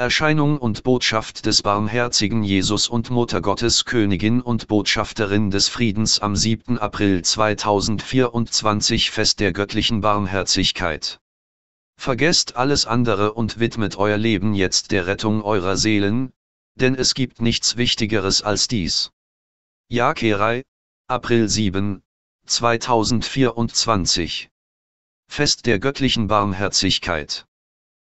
Erscheinung und Botschaft des barmherzigen Jesus und Muttergottes Königin und Botschafterin des Friedens am 7. April 2024 Fest der göttlichen Barmherzigkeit. Vergesst alles andere und widmet euer Leben jetzt der Rettung eurer Seelen, denn es gibt nichts Wichtigeres als dies. Jakerei, April 7, 2024. Fest der göttlichen Barmherzigkeit.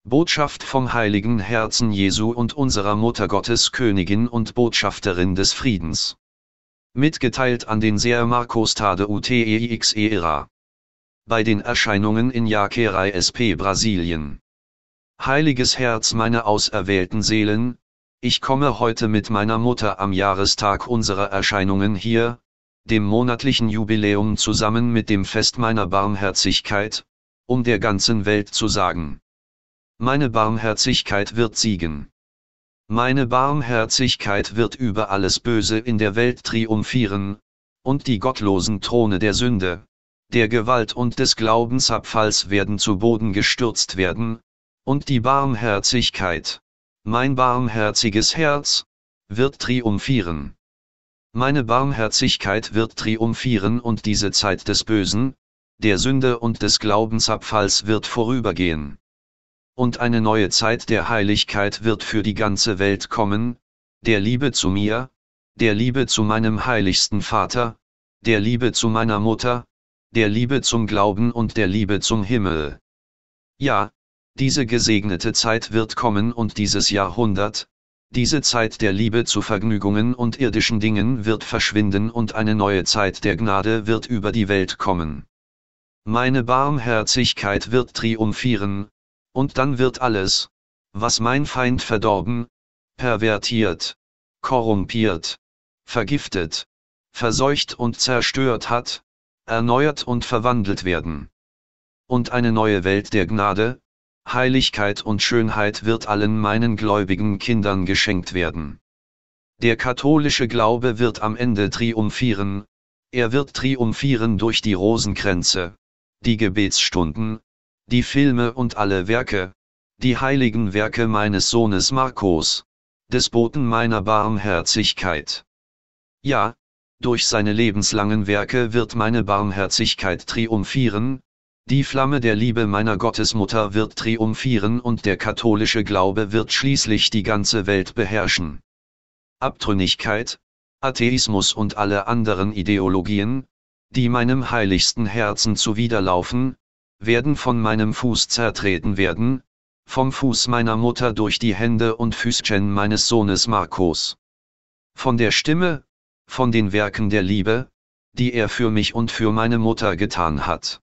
Botschaft vom heiligen Herzen Jesu und unserer Mutter Gottes Königin und Botschafterin des Friedens. Mitgeteilt an den Seher Marcos Tade UTEXERA. Bei den Erscheinungen in Jaquerai SP Brasilien. Heiliges Herz meiner auserwählten Seelen, ich komme heute mit meiner Mutter am Jahrestag unserer Erscheinungen hier, dem monatlichen Jubiläum zusammen mit dem Fest meiner Barmherzigkeit, um der ganzen Welt zu sagen. Meine Barmherzigkeit wird siegen. Meine Barmherzigkeit wird über alles Böse in der Welt triumphieren, und die gottlosen Throne der Sünde, der Gewalt und des Glaubensabfalls werden zu Boden gestürzt werden, und die Barmherzigkeit, mein barmherziges Herz, wird triumphieren. Meine Barmherzigkeit wird triumphieren und diese Zeit des Bösen, der Sünde und des Glaubensabfalls wird vorübergehen und eine neue Zeit der Heiligkeit wird für die ganze Welt kommen, der Liebe zu mir, der Liebe zu meinem heiligsten Vater, der Liebe zu meiner Mutter, der Liebe zum Glauben und der Liebe zum Himmel. Ja, diese gesegnete Zeit wird kommen und dieses Jahrhundert, diese Zeit der Liebe zu Vergnügungen und irdischen Dingen wird verschwinden und eine neue Zeit der Gnade wird über die Welt kommen. Meine Barmherzigkeit wird triumphieren, und dann wird alles, was mein Feind verdorben, pervertiert, korrumpiert, vergiftet, verseucht und zerstört hat, erneuert und verwandelt werden. Und eine neue Welt der Gnade, Heiligkeit und Schönheit wird allen meinen gläubigen Kindern geschenkt werden. Der katholische Glaube wird am Ende triumphieren, er wird triumphieren durch die Rosenkränze, die Gebetsstunden, die Filme und alle Werke, die heiligen Werke meines Sohnes Markus, des Boten meiner Barmherzigkeit. Ja, durch seine lebenslangen Werke wird meine Barmherzigkeit triumphieren, die Flamme der Liebe meiner Gottesmutter wird triumphieren und der katholische Glaube wird schließlich die ganze Welt beherrschen. Abtrünnigkeit, Atheismus und alle anderen Ideologien, die meinem heiligsten Herzen zuwiderlaufen, werden von meinem Fuß zertreten werden, vom Fuß meiner Mutter durch die Hände und Füßchen meines Sohnes Markus. Von der Stimme, von den Werken der Liebe, die er für mich und für meine Mutter getan hat.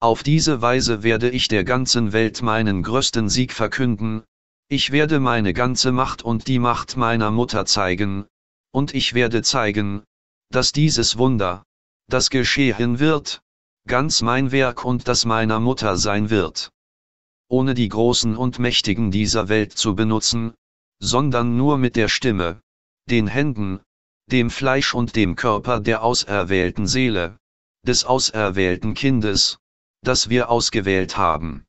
Auf diese Weise werde ich der ganzen Welt meinen größten Sieg verkünden, ich werde meine ganze Macht und die Macht meiner Mutter zeigen, und ich werde zeigen, dass dieses Wunder, das geschehen wird, ganz mein Werk und das meiner Mutter sein wird. Ohne die Großen und Mächtigen dieser Welt zu benutzen, sondern nur mit der Stimme, den Händen, dem Fleisch und dem Körper der auserwählten Seele, des auserwählten Kindes, das wir ausgewählt haben.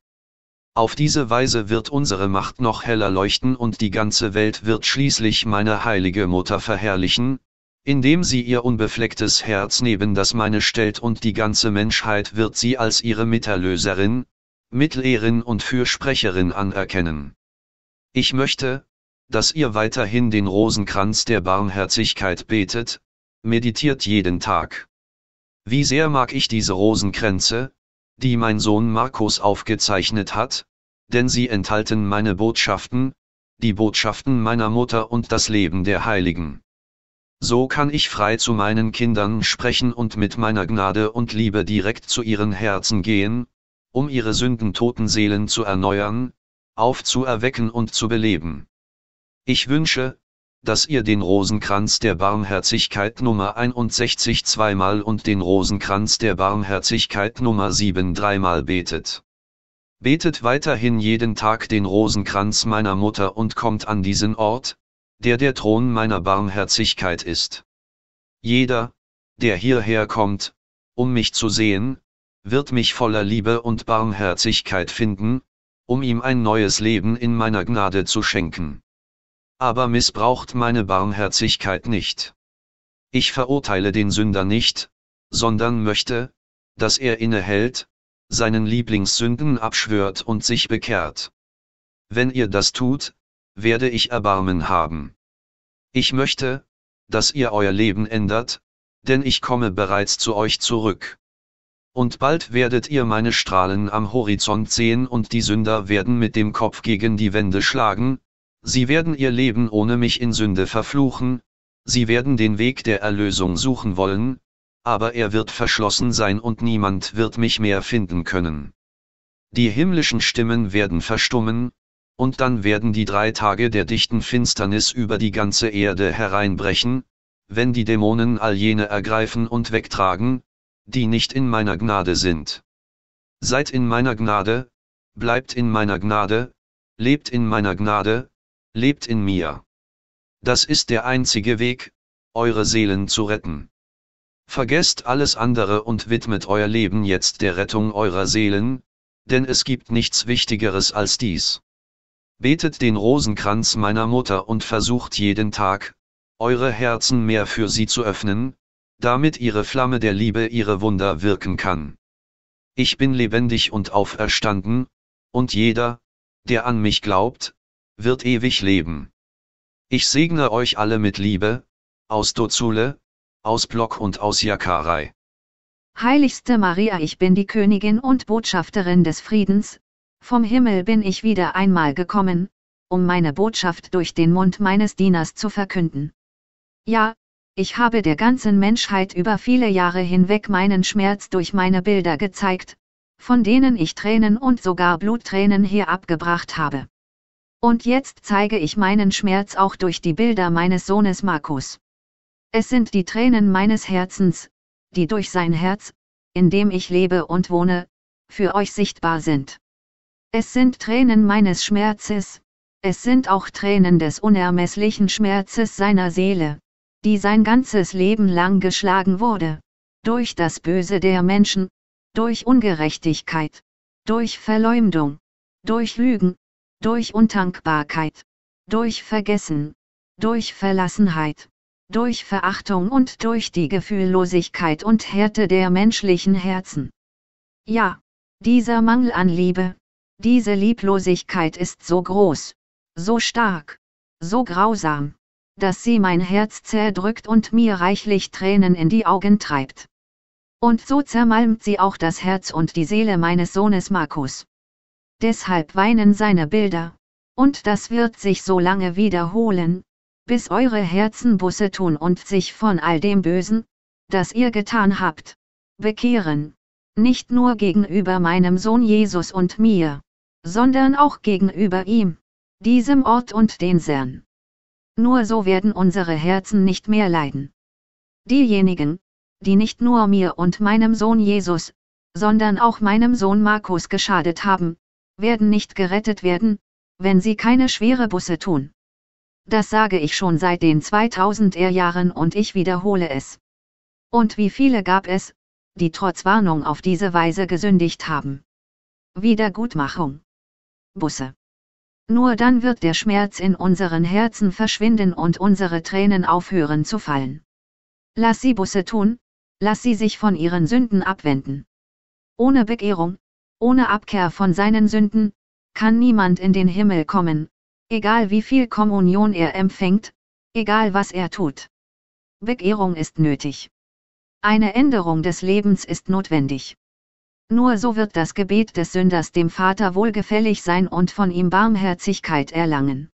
Auf diese Weise wird unsere Macht noch heller leuchten und die ganze Welt wird schließlich meine heilige Mutter verherrlichen, indem sie ihr unbeflecktes Herz neben das meine stellt und die ganze Menschheit wird sie als ihre Miterlöserin, Mittlerin und Fürsprecherin anerkennen. Ich möchte, dass ihr weiterhin den Rosenkranz der Barmherzigkeit betet, meditiert jeden Tag. Wie sehr mag ich diese Rosenkränze, die mein Sohn Markus aufgezeichnet hat, denn sie enthalten meine Botschaften, die Botschaften meiner Mutter und das Leben der Heiligen. So kann ich frei zu meinen Kindern sprechen und mit meiner Gnade und Liebe direkt zu ihren Herzen gehen, um ihre sünden-toten Seelen zu erneuern, aufzuerwecken und zu beleben. Ich wünsche, dass ihr den Rosenkranz der Barmherzigkeit Nummer 61 zweimal und den Rosenkranz der Barmherzigkeit Nummer 7 dreimal betet. Betet weiterhin jeden Tag den Rosenkranz meiner Mutter und kommt an diesen Ort, der der Thron meiner Barmherzigkeit ist. Jeder, der hierher kommt, um mich zu sehen, wird mich voller Liebe und Barmherzigkeit finden, um ihm ein neues Leben in meiner Gnade zu schenken. Aber missbraucht meine Barmherzigkeit nicht. Ich verurteile den Sünder nicht, sondern möchte, dass er innehält, seinen Lieblingssünden abschwört und sich bekehrt. Wenn ihr das tut, werde ich Erbarmen haben. Ich möchte, dass ihr euer Leben ändert, denn ich komme bereits zu euch zurück. Und bald werdet ihr meine Strahlen am Horizont sehen und die Sünder werden mit dem Kopf gegen die Wände schlagen, sie werden ihr Leben ohne mich in Sünde verfluchen, sie werden den Weg der Erlösung suchen wollen, aber er wird verschlossen sein und niemand wird mich mehr finden können. Die himmlischen Stimmen werden verstummen, und dann werden die drei Tage der dichten Finsternis über die ganze Erde hereinbrechen, wenn die Dämonen all jene ergreifen und wegtragen, die nicht in meiner Gnade sind. Seid in meiner Gnade, bleibt in meiner Gnade, lebt in meiner Gnade, lebt in mir. Das ist der einzige Weg, eure Seelen zu retten. Vergesst alles andere und widmet euer Leben jetzt der Rettung eurer Seelen, denn es gibt nichts Wichtigeres als dies. Betet den Rosenkranz meiner Mutter und versucht jeden Tag, eure Herzen mehr für sie zu öffnen, damit ihre Flamme der Liebe ihre Wunder wirken kann. Ich bin lebendig und auferstanden, und jeder, der an mich glaubt, wird ewig leben. Ich segne euch alle mit Liebe, aus Dozule, aus Block und aus Jakarei. Heiligste Maria, ich bin die Königin und Botschafterin des Friedens, vom Himmel bin ich wieder einmal gekommen, um meine Botschaft durch den Mund meines Dieners zu verkünden. Ja, ich habe der ganzen Menschheit über viele Jahre hinweg meinen Schmerz durch meine Bilder gezeigt, von denen ich Tränen und sogar Bluttränen hier abgebracht habe. Und jetzt zeige ich meinen Schmerz auch durch die Bilder meines Sohnes Markus. Es sind die Tränen meines Herzens, die durch sein Herz, in dem ich lebe und wohne, für euch sichtbar sind. Es sind Tränen meines Schmerzes, es sind auch Tränen des unermesslichen Schmerzes seiner Seele die sein ganzes Leben lang geschlagen wurde, durch das Böse der Menschen, durch Ungerechtigkeit, durch Verleumdung, durch Lügen, durch Undankbarkeit, durch Vergessen, durch Verlassenheit, durch Verachtung und durch die Gefühllosigkeit und Härte der menschlichen Herzen. Ja, dieser Mangel an Liebe, diese Lieblosigkeit ist so groß, so stark, so grausam, dass sie mein Herz zerdrückt und mir reichlich Tränen in die Augen treibt. Und so zermalmt sie auch das Herz und die Seele meines Sohnes Markus. Deshalb weinen seine Bilder, und das wird sich so lange wiederholen, bis eure Herzen Busse tun und sich von all dem Bösen, das ihr getan habt, bekehren, nicht nur gegenüber meinem Sohn Jesus und mir, sondern auch gegenüber ihm, diesem Ort und den Sern. Nur so werden unsere Herzen nicht mehr leiden. Diejenigen, die nicht nur mir und meinem Sohn Jesus, sondern auch meinem Sohn Markus geschadet haben, werden nicht gerettet werden, wenn sie keine schwere Busse tun. Das sage ich schon seit den 2000er Jahren und ich wiederhole es. Und wie viele gab es, die trotz Warnung auf diese Weise gesündigt haben? Wiedergutmachung. Busse. Nur dann wird der Schmerz in unseren Herzen verschwinden und unsere Tränen aufhören zu fallen. Lass sie Busse tun, lass sie sich von ihren Sünden abwenden. Ohne Bekehrung, ohne Abkehr von seinen Sünden, kann niemand in den Himmel kommen, egal wie viel Kommunion er empfängt, egal was er tut. Bekehrung ist nötig. Eine Änderung des Lebens ist notwendig. Nur so wird das Gebet des Sünders dem Vater wohlgefällig sein und von ihm Barmherzigkeit erlangen.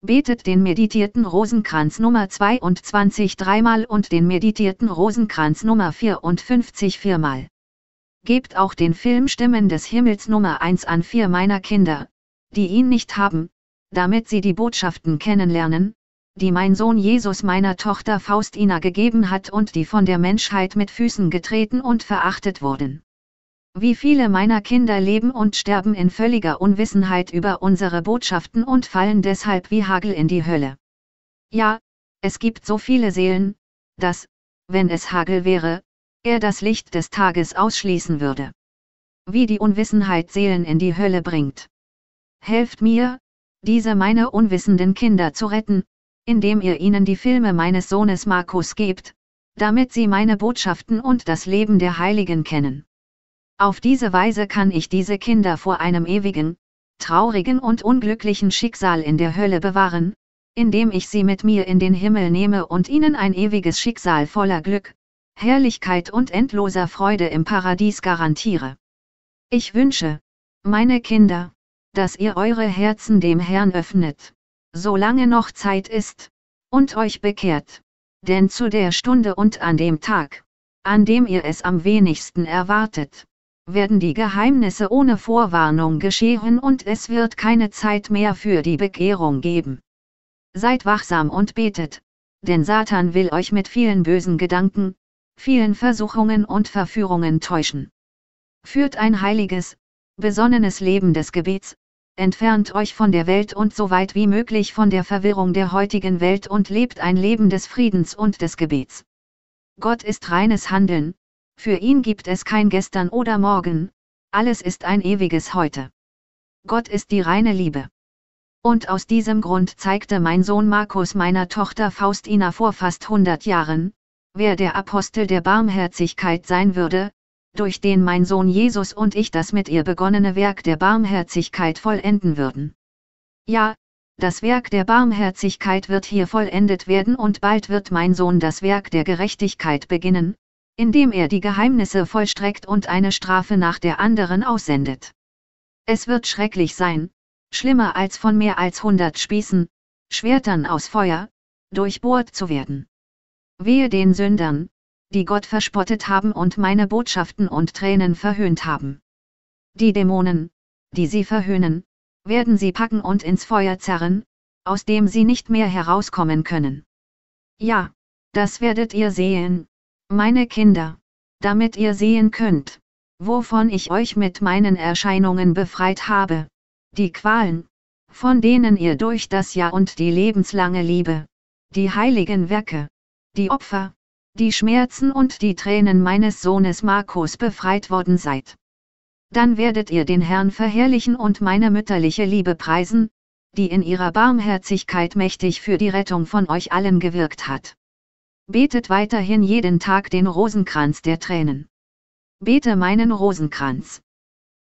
Betet den meditierten Rosenkranz Nummer 22 dreimal und den meditierten Rosenkranz Nummer 54 viermal. Gebt auch den Film Stimmen des Himmels Nummer 1 an vier meiner Kinder, die ihn nicht haben, damit sie die Botschaften kennenlernen, die mein Sohn Jesus meiner Tochter Faustina gegeben hat und die von der Menschheit mit Füßen getreten und verachtet wurden. Wie viele meiner Kinder leben und sterben in völliger Unwissenheit über unsere Botschaften und fallen deshalb wie Hagel in die Hölle. Ja, es gibt so viele Seelen, dass, wenn es Hagel wäre, er das Licht des Tages ausschließen würde. Wie die Unwissenheit Seelen in die Hölle bringt. Helft mir, diese meine unwissenden Kinder zu retten, indem ihr ihnen die Filme meines Sohnes Markus gebt, damit sie meine Botschaften und das Leben der Heiligen kennen. Auf diese Weise kann ich diese Kinder vor einem ewigen, traurigen und unglücklichen Schicksal in der Hölle bewahren, indem ich sie mit mir in den Himmel nehme und ihnen ein ewiges Schicksal voller Glück, Herrlichkeit und endloser Freude im Paradies garantiere. Ich wünsche, meine Kinder, dass ihr eure Herzen dem Herrn öffnet, solange noch Zeit ist, und euch bekehrt, denn zu der Stunde und an dem Tag, an dem ihr es am wenigsten erwartet, werden die Geheimnisse ohne Vorwarnung geschehen und es wird keine Zeit mehr für die Bekehrung geben. Seid wachsam und betet, denn Satan will euch mit vielen bösen Gedanken, vielen Versuchungen und Verführungen täuschen. Führt ein heiliges, besonnenes Leben des Gebets, entfernt euch von der Welt und so weit wie möglich von der Verwirrung der heutigen Welt und lebt ein Leben des Friedens und des Gebets. Gott ist reines Handeln, für ihn gibt es kein Gestern oder Morgen, alles ist ein ewiges Heute. Gott ist die reine Liebe. Und aus diesem Grund zeigte mein Sohn Markus meiner Tochter Faustina vor fast 100 Jahren, wer der Apostel der Barmherzigkeit sein würde, durch den mein Sohn Jesus und ich das mit ihr begonnene Werk der Barmherzigkeit vollenden würden. Ja, das Werk der Barmherzigkeit wird hier vollendet werden und bald wird mein Sohn das Werk der Gerechtigkeit beginnen, indem er die Geheimnisse vollstreckt und eine Strafe nach der anderen aussendet. Es wird schrecklich sein, schlimmer als von mehr als hundert Spießen, Schwertern aus Feuer, durchbohrt zu werden. Wehe den Sündern, die Gott verspottet haben und meine Botschaften und Tränen verhöhnt haben. Die Dämonen, die sie verhöhnen, werden sie packen und ins Feuer zerren, aus dem sie nicht mehr herauskommen können. Ja, das werdet ihr sehen, meine Kinder, damit ihr sehen könnt, wovon ich euch mit meinen Erscheinungen befreit habe, die Qualen, von denen ihr durch das Jahr und die lebenslange Liebe, die heiligen Werke, die Opfer, die Schmerzen und die Tränen meines Sohnes Markus befreit worden seid. Dann werdet ihr den Herrn verherrlichen und meine mütterliche Liebe preisen, die in ihrer Barmherzigkeit mächtig für die Rettung von euch allen gewirkt hat. Betet weiterhin jeden Tag den Rosenkranz der Tränen. Bete meinen Rosenkranz.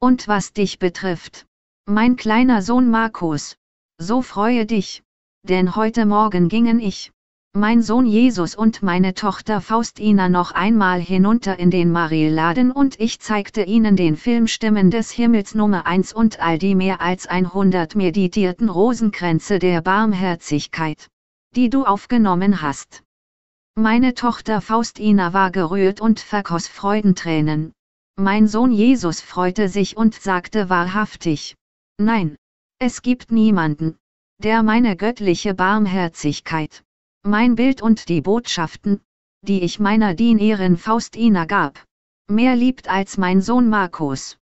Und was dich betrifft, mein kleiner Sohn Markus, so freue dich, denn heute Morgen gingen ich, mein Sohn Jesus und meine Tochter Faustina noch einmal hinunter in den Marieladen und ich zeigte ihnen den Film Stimmen des Himmels Nummer 1 und all die mehr als 100 meditierten Rosenkränze der Barmherzigkeit, die du aufgenommen hast. Meine Tochter Faustina war gerührt und vergoss Freudentränen. Mein Sohn Jesus freute sich und sagte wahrhaftig, Nein, es gibt niemanden, der meine göttliche Barmherzigkeit, mein Bild und die Botschaften, die ich meiner Dienerin Faustina gab, mehr liebt als mein Sohn Markus.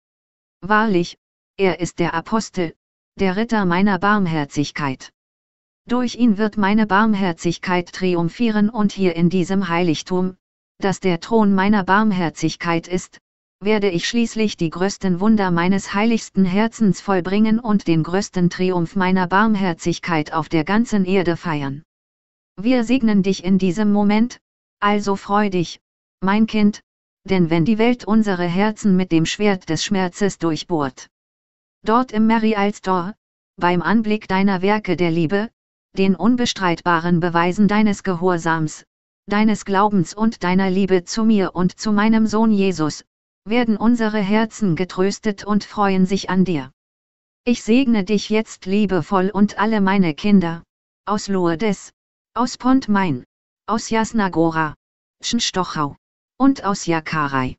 Wahrlich, er ist der Apostel, der Ritter meiner Barmherzigkeit. Durch ihn wird meine Barmherzigkeit triumphieren und hier in diesem Heiligtum, das der Thron meiner Barmherzigkeit ist, werde ich schließlich die größten Wunder meines heiligsten Herzens vollbringen und den größten Triumph meiner Barmherzigkeit auf der ganzen Erde feiern. Wir segnen dich in diesem Moment, also freu dich, mein Kind, denn wenn die Welt unsere Herzen mit dem Schwert des Schmerzes durchbohrt. Dort im Mary Alstor, beim Anblick deiner Werke der Liebe, den unbestreitbaren Beweisen deines Gehorsams, deines Glaubens und deiner Liebe zu mir und zu meinem Sohn Jesus, werden unsere Herzen getröstet und freuen sich an dir. Ich segne dich jetzt liebevoll und alle meine Kinder, aus Lourdes, aus Pontmain, aus Jasnagora, Tschenstochau und aus Jakarei.